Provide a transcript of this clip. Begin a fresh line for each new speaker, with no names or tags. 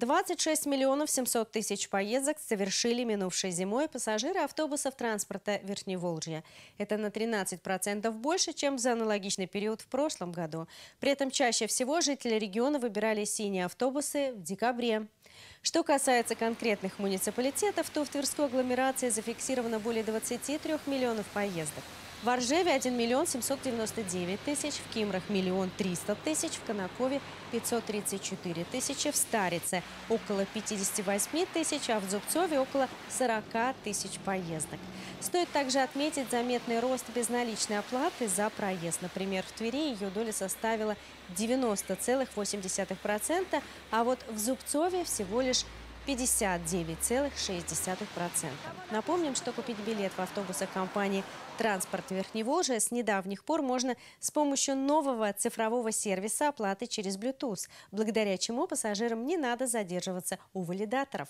26 миллионов 700 тысяч поездок совершили минувшей зимой пассажиры автобусов транспорта Верхневолжья. Это на 13% больше, чем за аналогичный период в прошлом году. При этом чаще всего жители региона выбирали синие автобусы в декабре. Что касается конкретных муниципалитетов, то в Тверской агломерации зафиксировано более 23 миллионов поездок. В Оржеве 1 миллион 799 тысяч, в Кимрах – миллион 300 тысяч, в Конакове – 534 тысячи, в Старице – около 58 тысяч, а в Зубцове – около 40 тысяч поездок. Стоит также отметить заметный рост безналичной оплаты за проезд. Например, в Твери ее доля составила 90,8%, а вот в Зубцове всего лишь 59,6%. Напомним, что купить билет в автобусах компании «Транспорт Верхневолжья» с недавних пор можно с помощью нового цифрового сервиса оплаты через Bluetooth, благодаря чему пассажирам не надо задерживаться у валидаторов.